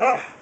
Ugh.